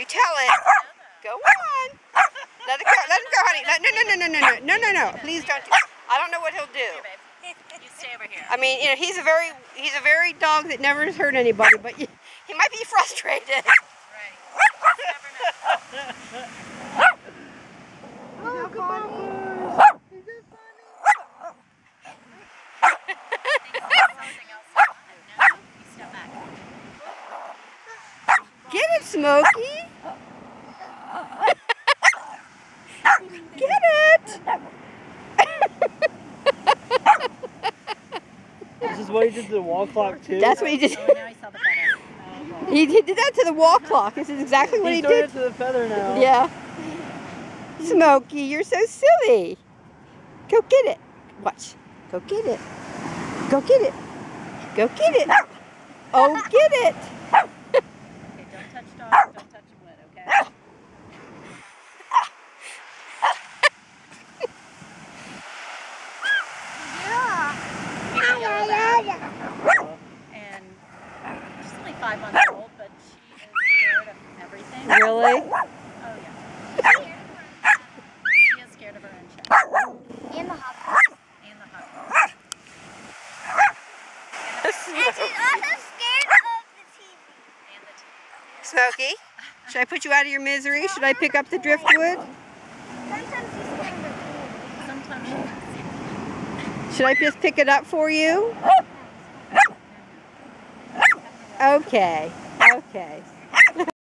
You tell it. Go on. Let it go. Let him go, honey. Let, no, no, no, no, no, no, no, no, no. Please don't. Do, I don't know what he'll do. You stay over here. I mean, you know, he's a very he's a very dog that never has hurt anybody, but he might be frustrated. Right. Oh, goodbye. Something else. No, you step. Get it, Smokey. Get it. This is what he did to the wall clock too. That's what he did. Oh, now I saw the feather. He did that to the wall clock. This is exactly what He's he doing did. it to the feather now. Yeah. Smokey, you're so silly. Go get it. Watch. Go get it. Go get it. Go get it. Oh, get it. Okay, don't touch dogs, don't touch wood, okay? She's a yellow lab, and she's only five months old, but she is scared of everything. Really? Oh yeah. She is scared of her own shadow And the hot and the hot And she's also scared of the TV. and the TV. Smokey, should I put you out of your misery? Should I pick up the driftwood? Sometimes she's scared of the TV. Sometimes she does. Should I just pick it up for you? Okay. Okay.